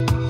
you